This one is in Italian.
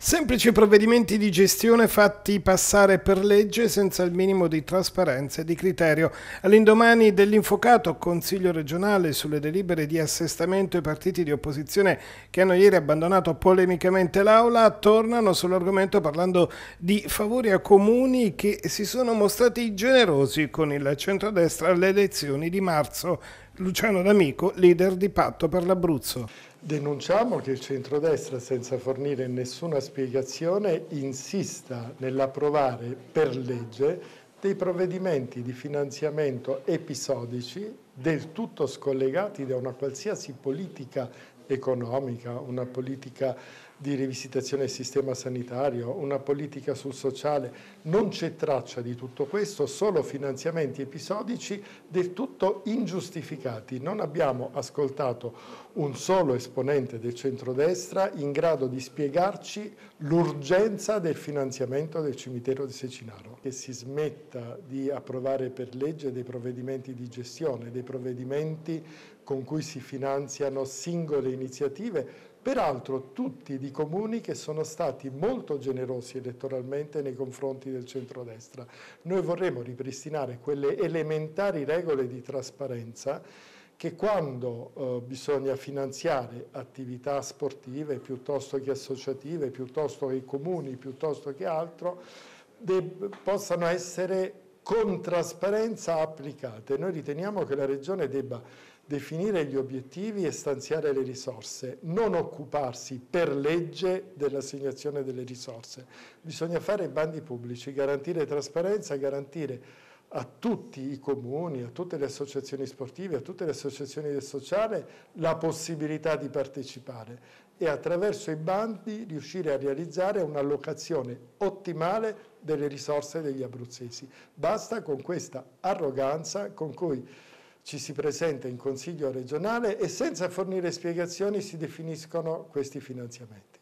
Semplici provvedimenti di gestione fatti passare per legge senza il minimo di trasparenza e di criterio. All'indomani dell'infocato Consiglio regionale sulle delibere di assestamento i partiti di opposizione che hanno ieri abbandonato polemicamente l'Aula tornano sull'argomento parlando di favori a comuni che si sono mostrati generosi con il centrodestra alle elezioni di marzo. Luciano D'Amico, leader di Patto per l'Abruzzo. Denunciamo che il centrodestra, senza fornire nessuna spiegazione, insista nell'approvare per legge dei provvedimenti di finanziamento episodici del tutto scollegati da una qualsiasi politica economica, una politica di rivisitazione del sistema sanitario, una politica sul sociale. Non c'è traccia di tutto questo, solo finanziamenti episodici del tutto ingiustificati. Non abbiamo ascoltato un solo esponente del centrodestra in grado di spiegarci l'urgenza del finanziamento del cimitero di Secinaro. Che si smetta di approvare per legge dei provvedimenti di gestione, dei provvedimenti con cui si finanziano singole iniziative, peraltro tutti di comuni che sono stati molto generosi elettoralmente nei confronti del centrodestra. Noi vorremmo ripristinare quelle elementari regole di trasparenza che quando eh, bisogna finanziare attività sportive piuttosto che associative, piuttosto che comuni, piuttosto che altro, possano essere con trasparenza applicate. Noi riteniamo che la Regione debba definire gli obiettivi e stanziare le risorse, non occuparsi per legge dell'assegnazione delle risorse. Bisogna fare bandi pubblici, garantire trasparenza, garantire a tutti i comuni, a tutte le associazioni sportive, a tutte le associazioni del sociale la possibilità di partecipare e attraverso i bandi riuscire a realizzare un'allocazione ottimale delle risorse degli abruzzesi. Basta con questa arroganza con cui ci si presenta in Consiglio regionale e senza fornire spiegazioni si definiscono questi finanziamenti.